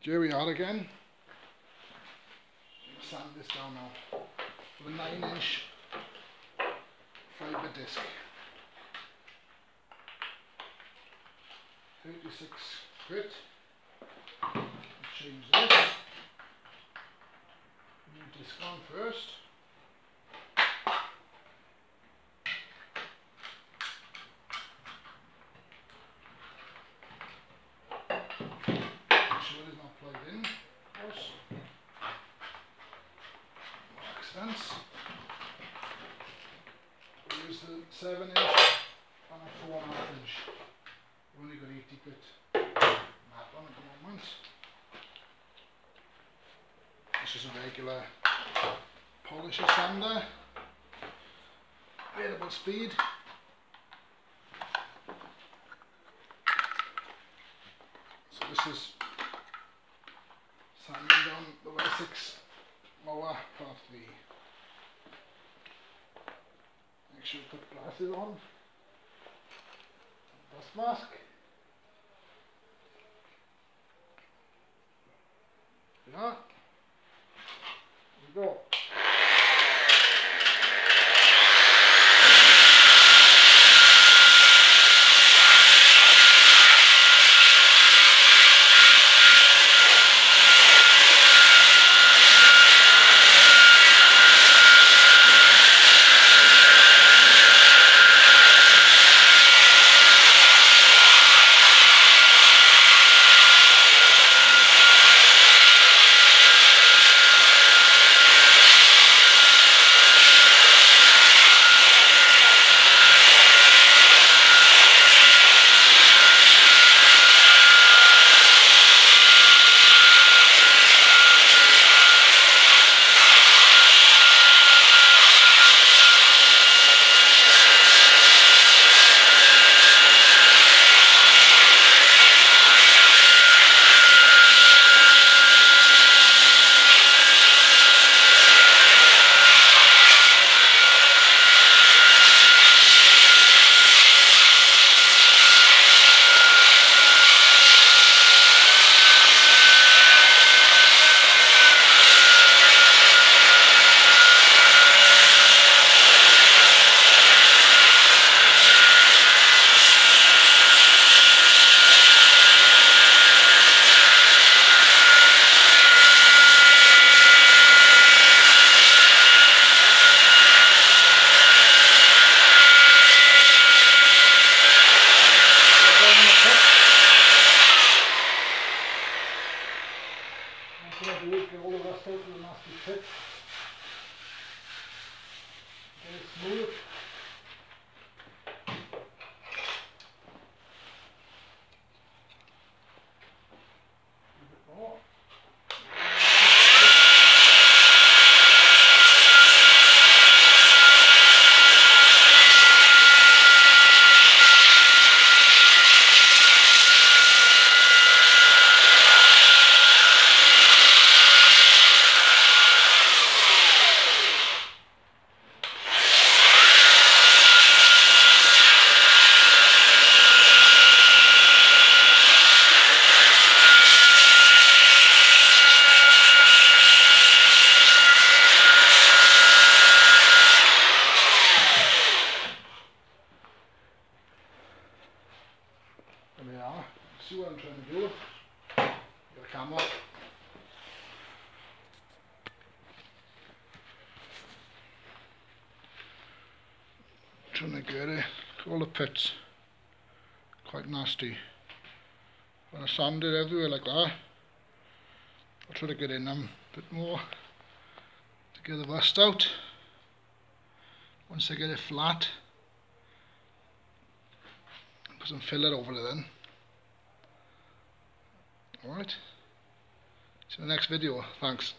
here we are again. Sand this down now with a 9 inch fibre disc. 36 grit. Change this. We use the 7 inch and a 4 and a half inch. We've only got 80 bit map on at the moment. This is a regular polisher sander. Variable speed. So this is sanding down the Wessex mower part 3. Make sure you put glasses on. Dust mask. Yeah. Get all the rust out of the nasty pit. Get it smooth. A bit more. There we are. See what I'm trying to do? Get a camera. Trying to get it. All the pits. Quite nasty. When I sand it everywhere like that, I'll try to get in them a bit more to get the rust out. Once I get it flat, put some filler over it then. Alright. See you in the next video. Thanks.